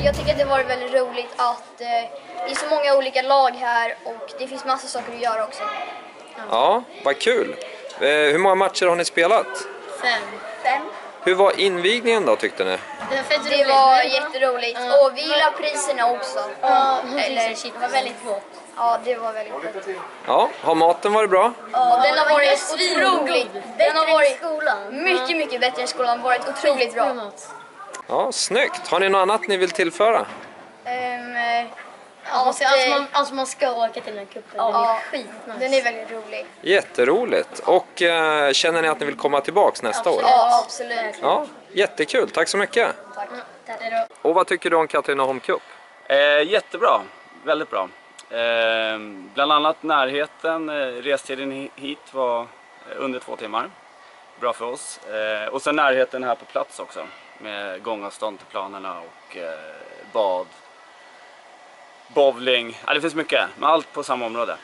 Ja, jag tycker att det var väldigt roligt att eh, det är så många olika lag här och det finns massa saker att göra också. Ja, vad kul. Eh, hur många matcher har ni spelat? Fem. Fem. Hur var invigningen då tyckte ni? Det var fett Det roligt. var jätteroligt och vi gillar priserna också. Ja, hon Eller- det var väldigt gott. Ja, det var väldigt gott. Ja, har maten varit bra? Och den har varit otroligt. Den har varit skolan. mycket, mycket bättre än skolan. Varit otroligt bra. Ja, snyggt. Har ni något annat ni vill tillföra? Eh, Alltså, att, alltså, eh, man, alltså man ska åka till den här kuppen. Den Ja, är skitnice. den är väldigt rolig. Jätteroligt. Och eh, känner ni att ni vill komma tillbaks nästa år? Ja, absolut. Ja, jättekul. Tack så mycket. Tack. Hejdå. Och vad tycker du om Katrineholm Cup? Eh, jättebra, väldigt bra. Eh, bland annat närheten, eh, restiden hi- hit var under två timmar. Bra för oss. Eh, och sen närheten här på plats också. Med gångavstånd till planerna och eh, bad, bowling. Ja, det finns mycket, men allt på samma område.